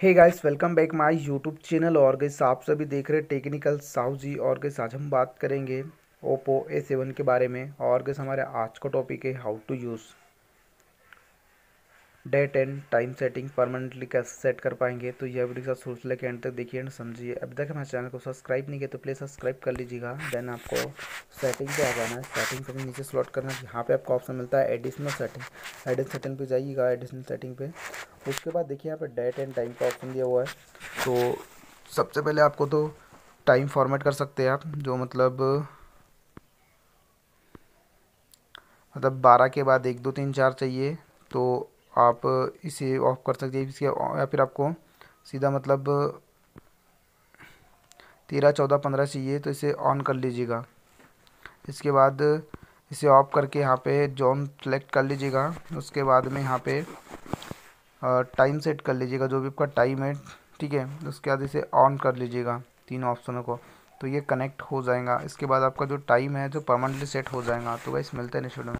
Hey guys welcome back my YouTube channel और guys आप सभी देख रहे टेक्निकल साहू जी और गैस आज हम बात करेंगे ओप्पो ए सेवन के बारे में और गैस हमारे आज का टॉपिक है how to use date and time setting permanently कैसे सेट कर पाएँगे तो यह वीडियो का शुरू से लेकर एंड तक देखिए एंड समझिए। अब तक हमारे चैनल को सब्सक्राइब नहीं किया तो प्लीज़ सब्सक्राइब कर लीजिएगा। देन आपको सेटिंग पे आ जाना है। सेटिंग से नीचे स्लॉट करना है। यहाँ पे आपको ऑप्शन मिलता है एडिशनल सेटिंग एडिशनल सेटिंग पे जाइएगा एडिशनल सेटिंग पे। उसके बाद देखिए यहाँ पे डेट एंड टाइम का ऑप्शन दिया हुआ है। तो सबसे पहले आपको तो टाइम फॉर्मेट कर सकते हैं आप, जो मतलब मतलब बारह के बाद एक, दो, तीन, चार चाहिए। तो आप इसे ऑफ़ कर सकते हैं, इसके या फिर आपको सीधा मतलब तेरह, चौदह, पंद्रह चाहिए तो इसे ऑन कर लीजिएगा। इसके बाद इसे ऑफ़ करके यहाँ पे जोन सेलेक्ट कर लीजिएगा। उसके बाद में यहाँ पे टाइम सेट कर लीजिएगा, जो भी आपका टाइम है, ठीक है? उसके बाद इसे ऑन कर लीजिएगा, तीन ऑप्शनों को। तो ये कनेक्ट हो जाएगा। इसके बाद आपका जो टाइम है, जो परमानेंटली सेट हो जाएगा। तो वैसे मिलते हैं में।